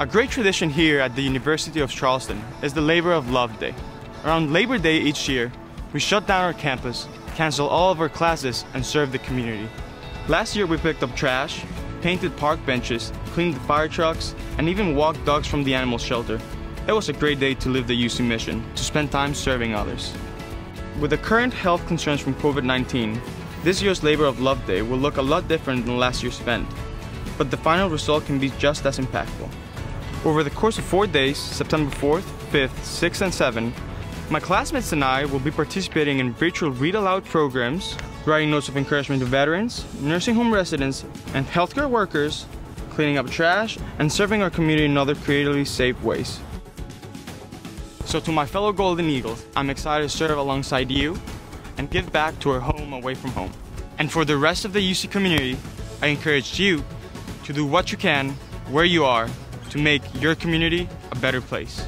A great tradition here at the University of Charleston is the Labor of Love Day. Around Labor Day each year, we shut down our campus, cancel all of our classes, and serve the community. Last year we picked up trash, painted park benches, cleaned the fire trucks, and even walked dogs from the animal shelter. It was a great day to live the UC mission, to spend time serving others. With the current health concerns from COVID-19, this year's Labor of Love Day will look a lot different than last year's event, but the final result can be just as impactful. Over the course of four days, September 4th, 5th, 6th, and 7th, my classmates and I will be participating in virtual read aloud programs, writing notes of encouragement to veterans, nursing home residents, and healthcare workers, cleaning up trash, and serving our community in other creatively safe ways. So, to my fellow Golden Eagles, I'm excited to serve alongside you and give back to our home away from home. And for the rest of the UC community, I encourage you to do what you can, where you are, to make your community a better place.